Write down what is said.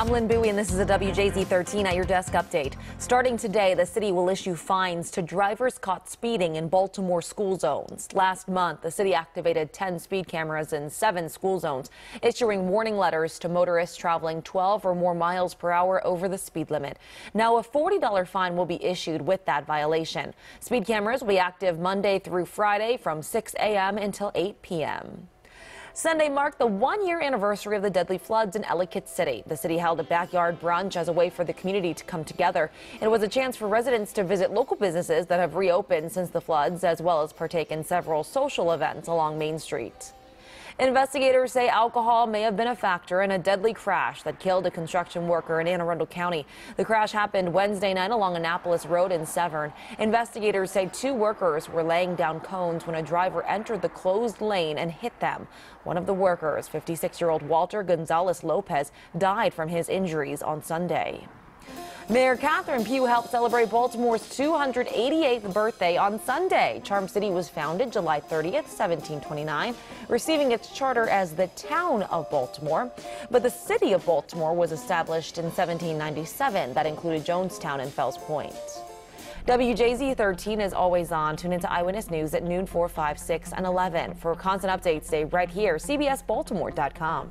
I'm Linh Bui, and this is a WJZ 13 at your desk update. Starting today, the city will issue fines to drivers caught speeding in Baltimore school zones. Last month, the city activated 10 speed cameras in seven school zones, issuing warning letters to motorists traveling 12 or more miles per hour over the speed limit. Now, a $40 fine will be issued with that violation. Speed cameras will be active Monday through Friday from 6 a.m. until 8 p.m. Sunday marked the one year anniversary of the deadly floods in Ellicott City. The city held a backyard brunch as a way for the community to come together. It was a chance for residents to visit local businesses that have reopened since the floods, as well as partake in several social events along Main Street. Investigators say alcohol may have been a factor in a deadly crash that killed a construction worker in Anne Arundel County. The crash happened Wednesday night along Annapolis Road in Severn. Investigators say two workers were laying down cones when a driver entered the closed lane and hit them. One of the workers, 56 year old Walter Gonzalez Lopez, died from his injuries on Sunday. Mayor Catherine Pugh helped celebrate Baltimore's 288th birthday on Sunday. Charm City was founded July 30th, 1729, receiving its charter as the town of Baltimore. But the city of Baltimore was established in 1797. That included Jonestown and Fells Point. WJZ 13 is always on. Tune into Eyewitness News at noon, 4, 5, 6, and 11. For constant updates, stay right here, CBSBaltimore.com.